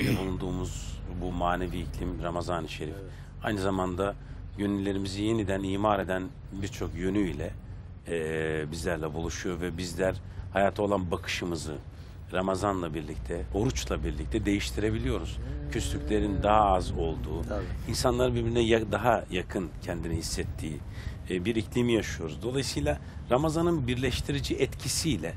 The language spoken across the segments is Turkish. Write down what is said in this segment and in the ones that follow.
içinde bulunduğumuz bu manevi iklim Ramazan-ı Şerif aynı zamanda gönüllerimizi yeniden imar eden birçok yönüyle eee, bizlerle buluşuyor ve bizler hayata olan bakışımızı Ramazan'la birlikte, oruçla birlikte değiştirebiliyoruz. Küslüklerin daha az olduğu, Tabii. insanlar birbirine ya- daha yakın kendini hissettiği e, bir iklimi yaşıyoruz. Dolayısıyla Ramazan'ın birleştirici etkisiyle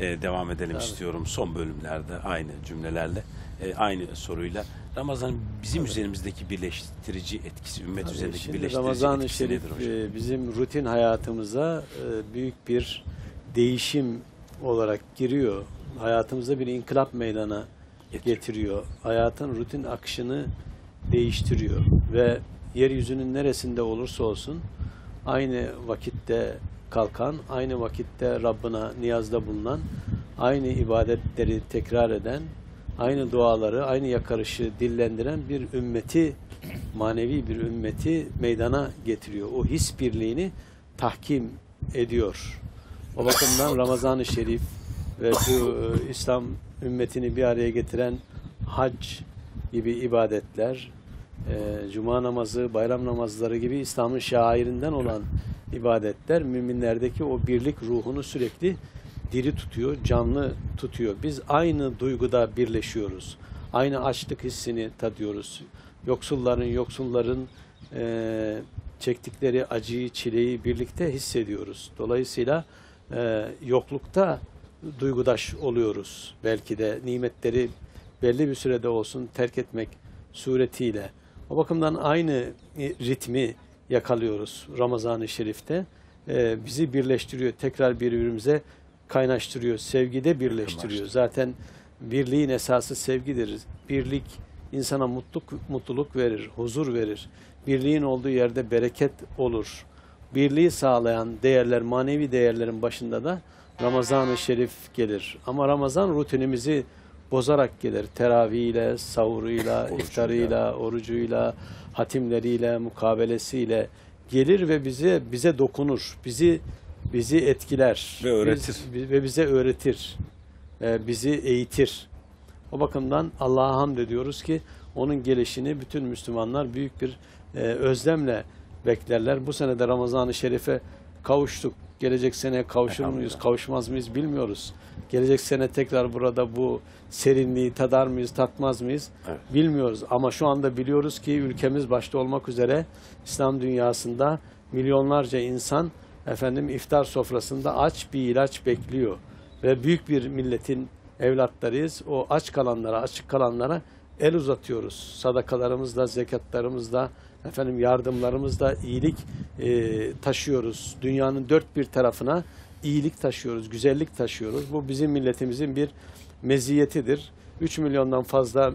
e, devam edelim Tabii. istiyorum son bölümlerde aynı cümlelerle, e, aynı soruyla. Ramazan bizim üzerimizdeki birleştirici etkisi, ümmet Tabii, üzerindeki birleştirici Ramazan-ı etkisi Şerif nedir hocam? e, bizim rutin hayatımıza e, büyük bir değişim olarak giriyor. Hayatımızda bir inkılap meydana Getiriyor. getiriyor. Hayatın rutin akışını değiştiriyor ve yeryüzünün neresinde olursa olsun aynı vakitte kalkan, aynı vakitte Rabbına niyazda bulunan, aynı ibadetleri tekrar eden, aynı duaları, aynı yakarışı dillendiren bir ümmeti, manevi bir ümmeti meydana getiriyor. O his birliğini tahkim ediyor. O bakımdan Ramazan-ı Şerif ve bu e, İslam ümmetini bir araya getiren hac gibi ibadetler, e, cuma namazı, bayram namazları gibi İslam'ın şairinden olan ibadetler müminlerdeki o birlik ruhunu sürekli diri tutuyor, canlı tutuyor. Biz aynı duyguda birleşiyoruz. Aynı açlık hissini tadıyoruz. Yoksulların, yoksulların e, çektikleri acıyı, çileyi birlikte hissediyoruz. Dolayısıyla e, yoklukta duygudaş oluyoruz. Belki de nimetleri belli bir sürede olsun terk etmek suretiyle. O bakımdan aynı e, ritmi yakalıyoruz Ramazan-ı Şerif'te. E, bizi birleştiriyor, tekrar birbirimize kaynaştırıyor, sevgide birleştiriyor. Zaten birliğin esası sevgidir. Birlik insana mutluluk, mutluluk verir, huzur verir. Birliğin olduğu yerde bereket olur. Birliği sağlayan değerler, manevi değerlerin başında da Ramazan-ı Şerif gelir. Ama Ramazan rutinimizi bozarak gelir. Teravihiyle, Orucuyla. iftarıyla, orucuyla, hatimleriyle, mukabelesiyle gelir ve bize bize dokunur. Bizi bizi etkiler Ve öğretir. Biz- ve bize öğretir. Ee, bizi eğitir. O bakımdan Allah'a hamd ediyoruz ki onun gelişini bütün Müslümanlar büyük bir e, özlemle beklerler. Bu sene de Ramazan-ı Şerif'e kavuştuk. Gelecek sene kavuşur muyuz, kavuşmaz mıyız bilmiyoruz. Gelecek sene tekrar burada bu serinliği tadar mıyız, tatmaz mıyız Evet. bilmiyoruz. Ama şu anda biliyoruz ki ülkemiz başta olmak üzere İslam dünyasında milyonlarca insan efendim iftar sofrasında aç bir ilaç bekliyor. Ve büyük bir milletin evlatlarıyız. O aç kalanlara, açık kalanlara el uzatıyoruz. Sadakalarımızla, zekatlarımızla, efendim yardımlarımızla iyilik e, taşıyoruz. Dünyanın dört bir tarafına iyilik taşıyoruz, güzellik taşıyoruz. Bu bizim milletimizin bir meziyetidir. 3 milyondan fazla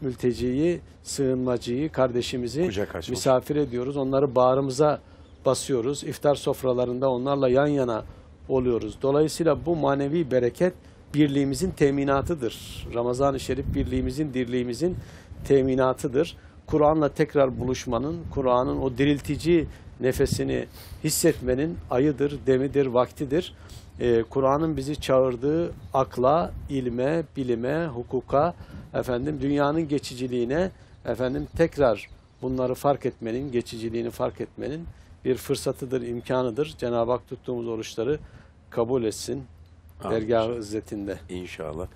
mülteciyi, sığınmacıyı, kardeşimizi misafir ediyoruz. Onları bağrımıza basıyoruz. İftar sofralarında onlarla yan yana oluyoruz. Dolayısıyla bu manevi bereket birliğimizin teminatıdır. Ramazan-ı Şerif birliğimizin, dirliğimizin teminatıdır. Kur'an'la tekrar buluşmanın, Kur'an'ın o diriltici nefesini hissetmenin ayıdır, demidir, vaktidir. Ee, Kur'an'ın bizi çağırdığı akla, ilme, bilime, hukuka, efendim dünyanın geçiciliğine, efendim tekrar bunları fark etmenin, geçiciliğini fark etmenin bir fırsatıdır, imkanıdır. Cenab-ı Hak tuttuğumuz oruçları kabul etsin. Amin. Dergah-ı İzzetinde. İnşallah.